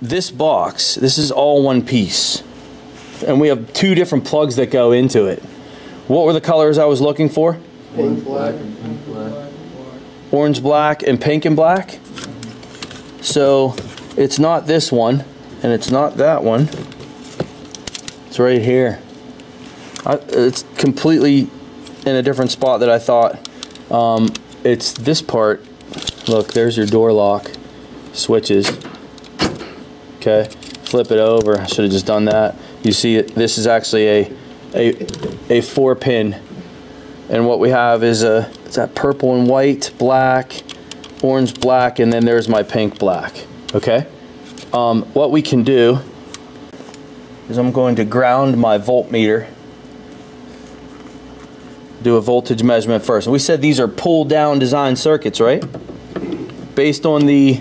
this box, this is all one piece. And we have two different plugs that go into it. What were the colors I was looking for? Pink, black, and pink, black. Orange, black, and pink and black. So it's not this one, and it's not that one. It's right here. I, it's completely in a different spot that I thought. Um, it's this part. Look, there's your door lock switches. Okay, flip it over. I should have just done that. You see, this is actually a a a four pin, and what we have is a it's that purple and white, black, orange, black, and then there's my pink black. Okay, um, what we can do is I'm going to ground my voltmeter do a voltage measurement first. We said these are pull down design circuits, right? Based on the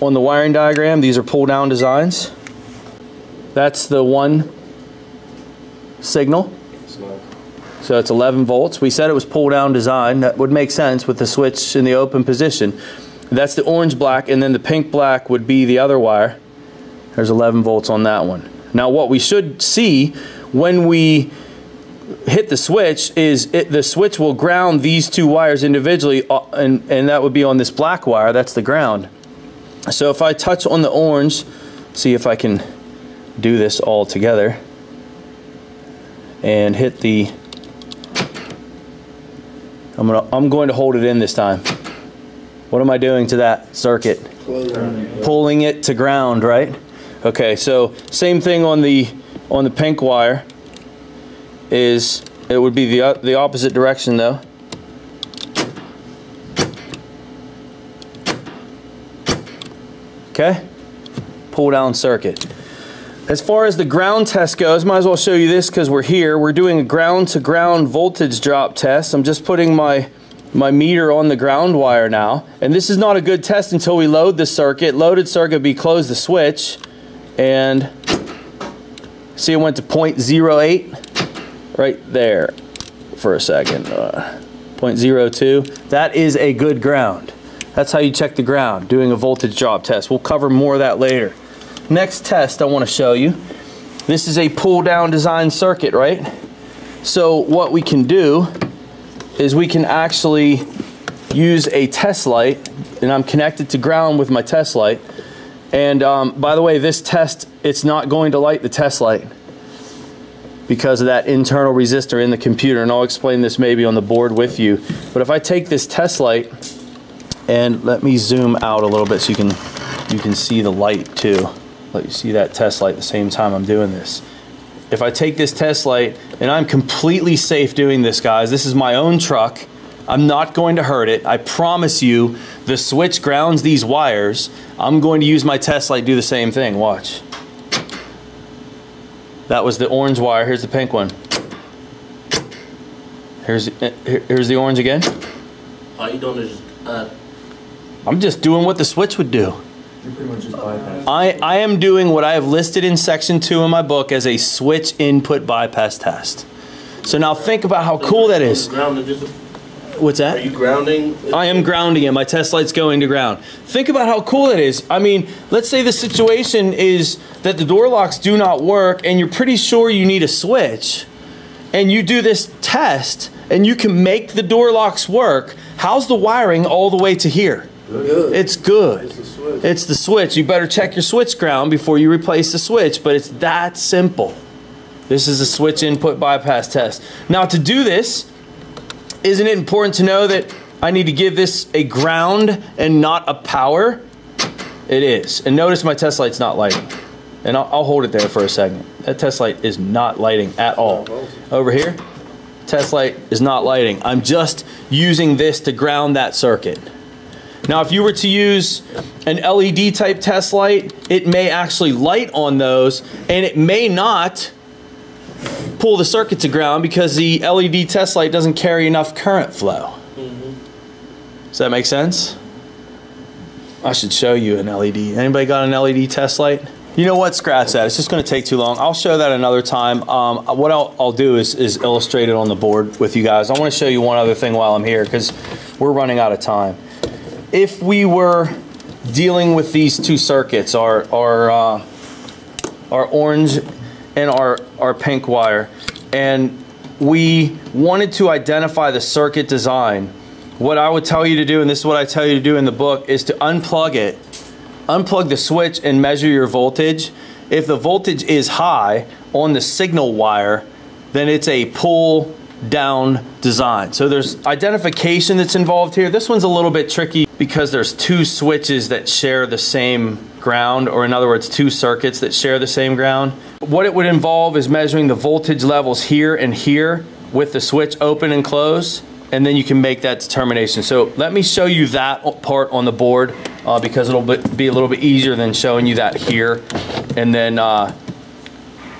on the wiring diagram, these are pull down designs. That's the one signal. So it's 11 volts. We said it was pull down design. That would make sense with the switch in the open position. That's the orange black, and then the pink black would be the other wire. There's 11 volts on that one. Now what we should see when we hit the switch is it, the switch will ground these two wires individually uh, and, and that would be on this black wire that's the ground so if I touch on the orange see if I can do this all together and hit the I'm gonna I'm going to hold it in this time. What am I doing to that circuit? Pulling it to ground right? Okay so same thing on the on the pink wire is it would be the, uh, the opposite direction though. Okay, pull down circuit. As far as the ground test goes, might as well show you this because we're here. We're doing a ground to ground voltage drop test. I'm just putting my my meter on the ground wire now. And this is not a good test until we load the circuit. Loaded circuit be close the switch and see it went to 0.08 right there for a second. Uh, 0.02. That is a good ground. That's how you check the ground, doing a voltage drop test. We'll cover more of that later. Next test I want to show you. This is a pull down design circuit, right? So what we can do is we can actually use a test light and I'm connected to ground with my test light. And um, by the way, this test, it's not going to light the test light because of that internal resistor in the computer. And I'll explain this maybe on the board with you. But if I take this test light and let me zoom out a little bit so you can, you can see the light too. Let you see that test light the same time I'm doing this. If I take this test light, and I'm completely safe doing this, guys. This is my own truck. I'm not going to hurt it. I promise you, the switch grounds these wires. I'm going to use my test light do the same thing. Watch. That was the orange wire. Here's the pink one. Here's here's the orange again. You doing uh, I'm just doing what the switch would do. You're pretty much just bypassing. I, I am doing what I have listed in section two in my book as a switch input bypass test. So now think about how cool that is. What's that? are you grounding? I am grounding it. My test light's going to ground. Think about how cool that is. I mean, let's say the situation is that the door locks do not work and you're pretty sure you need a switch and you do this test and you can make the door locks work. How's the wiring all the way to here? Good. It's good. It's the switch. It's the switch. You better check your switch ground before you replace the switch, but it's that simple. This is a switch input bypass test. Now to do this, isn't it important to know that I need to give this a ground and not a power? It is. And notice my test light's not lighting. And I'll, I'll hold it there for a second. That test light is not lighting at all. Over here, test light is not lighting. I'm just using this to ground that circuit. Now, if you were to use an LED type test light, it may actually light on those and it may not pull the circuit to ground because the LED test light doesn't carry enough current flow. Does that make sense? I should show you an LED. Anybody got an LED test light? You know what? Scratch that. It's just going to take too long. I'll show that another time. Um, what I'll, I'll do is, is illustrate it on the board with you guys. I want to show you one other thing while I'm here because we're running out of time. If we were dealing with these two circuits, our, our, uh, our orange and our, our pink wire. And we wanted to identify the circuit design. What I would tell you to do, and this is what I tell you to do in the book, is to unplug it, unplug the switch and measure your voltage. If the voltage is high on the signal wire, then it's a pull down design. So there's identification that's involved here. This one's a little bit tricky because there's two switches that share the same ground, or in other words, two circuits that share the same ground. What it would involve is measuring the voltage levels here and here with the switch open and closed, and then you can make that determination. So let me show you that part on the board uh, because it'll be a little bit easier than showing you that here. And then, uh,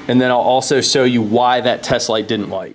and then I'll also show you why that test light didn't light.